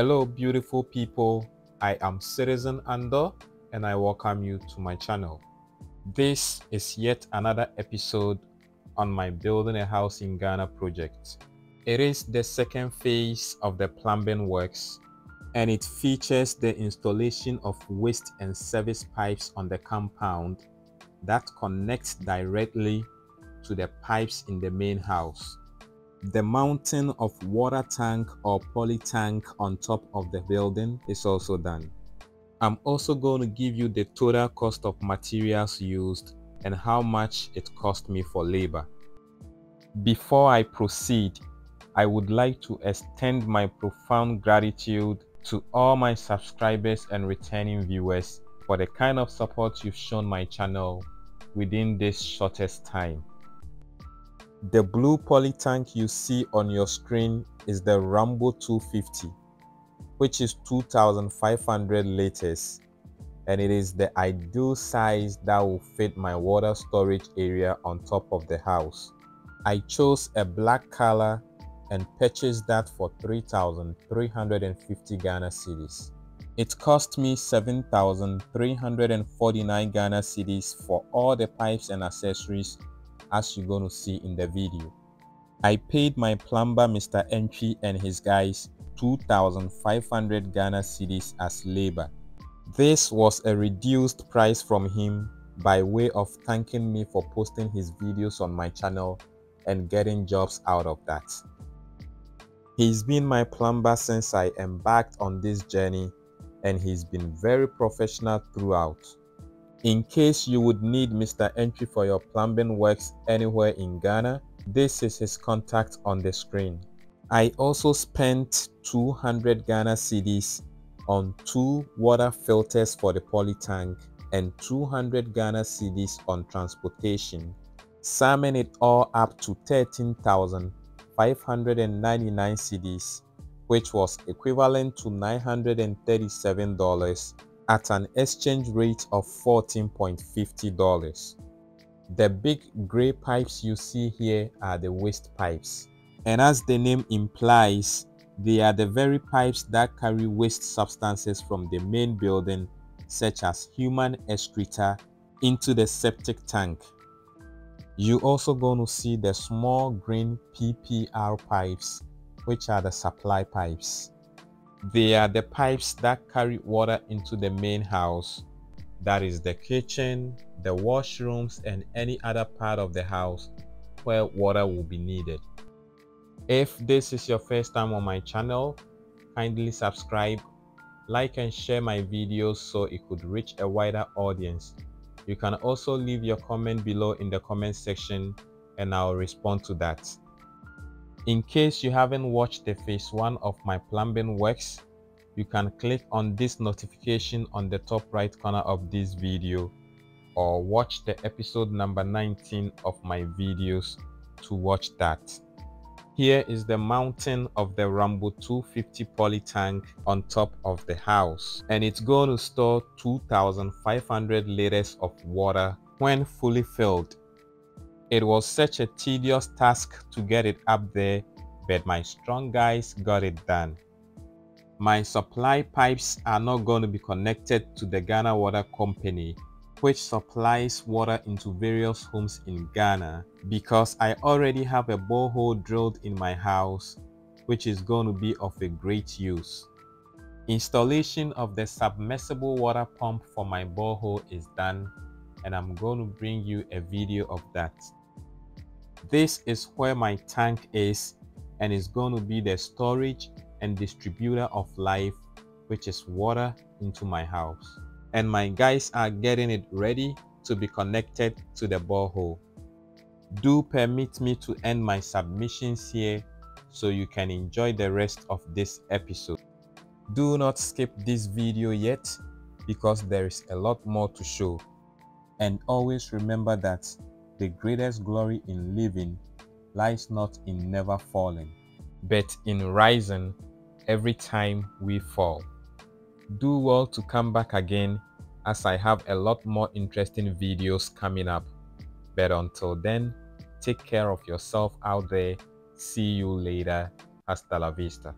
Hello, beautiful people. I am Citizen Andoh and I welcome you to my channel. This is yet another episode on my Building a House in Ghana project. It is the second phase of the plumbing works and it features the installation of waste and service pipes on the compound that connects directly to the pipes in the main house. The mounting of water tank or poly tank on top of the building is also done. I'm also going to give you the total cost of materials used and how much it cost me for labor. Before I proceed, I would like to extend my profound gratitude to all my subscribers and returning viewers for the kind of support you've shown my channel within this shortest time. The blue poly tank you see on your screen is the Rambo 250, which is 2500 liters and it is the ideal size that will fit my water storage area on top of the house. I chose a black color and purchased that for 3,350 Ghana cedis. It cost me 7,349 Ghana cedis for all the pipes and accessories as you're going to see in the video. I paid my plumber Mr. Entry and his guys 2,500 Ghana cedis as labor. This was a reduced price from him by way of thanking me for posting his videos on my channel and getting jobs out of that. He's been my plumber since I embarked on this journey and he's been very professional throughout. In case you would need Mr. Entry for your plumbing works anywhere in Ghana, this is his contact on the screen. I also spent 200 Ghana cedis on two water filters for the poly tank and 200 Ghana cedis on transportation, summing it all up to 13,599 cedis, which was equivalent to $937 at an exchange rate of $14.50. The big gray pipes you see here are the waste pipes. And as the name implies, they are the very pipes that carry waste substances from the main building, such as human excreta, into the septic tank. You also going to see the small green PPR pipes, which are the supply pipes. They are the pipes that carry water into the main house, that is the kitchen, the washrooms, and any other part of the house where water will be needed. If this is your first time on my channel, kindly subscribe, like and share my videos so it could reach a wider audience. You can also leave your comment below in the comment section and I'll respond to that. In case you haven't watched the phase 1 of my plumbing works, you can click on this notification on the top right corner of this video or watch the episode number 19 of my videos to watch that. Here is the mounting of the Rambo 250 poly tank on top of the house and it's going to store 2500 liters of water when fully filled it was such a tedious task to get it up there, but my strong guys got it done. My supply pipes are not going to be connected to the Ghana Water Company, which supplies water into various homes in Ghana, because I already have a borehole drilled in my house, which is going to be of a great use. Installation of the submersible water pump for my borehole is done and I'm going to bring you a video of that. This is where my tank is and is going to be the storage and distributor of life, which is water into my house. And my guys are getting it ready to be connected to the borehole. Do permit me to end my submissions here so you can enjoy the rest of this episode. Do not skip this video yet because there is a lot more to show. And always remember that the greatest glory in living lies not in never falling, but in rising every time we fall. Do well to come back again as I have a lot more interesting videos coming up. But until then, take care of yourself out there. See you later. Hasta la vista.